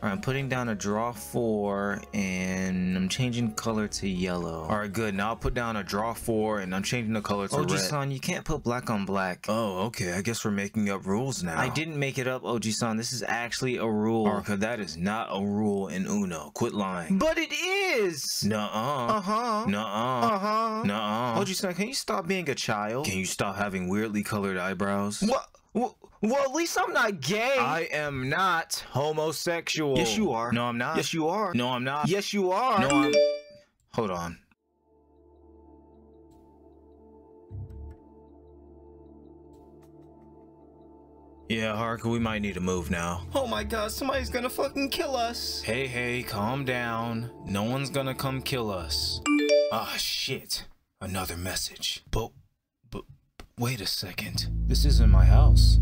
Right, I'm putting down a draw four and I'm changing color to yellow. All right, good. Now I'll put down a draw four and I'm changing the color to OG red. San, you can't put black on black. Oh, okay. I guess we're making up rules now. I didn't make it up, OG-san. This is actually a rule. Haruka, that is not a rule in Uno. Quit lying. But it is! Nuh-uh. Uh-huh. Nuh-uh. Uh-huh. Nuh-uh. OG-san, can you stop being a child? Can you stop having weirdly colored eyebrows? What? Well, well, at least I'm not gay. I am not homosexual. Yes, you are. No, I'm not. Yes, you are. No, I'm not. Yes, you are. No, I'm. Hold on. Yeah, Haruka, we might need to move now. Oh my god, somebody's gonna fucking kill us. Hey, hey, calm down. No one's gonna come kill us. Ah, shit. Another message. But, but, wait a second. This isn't my house.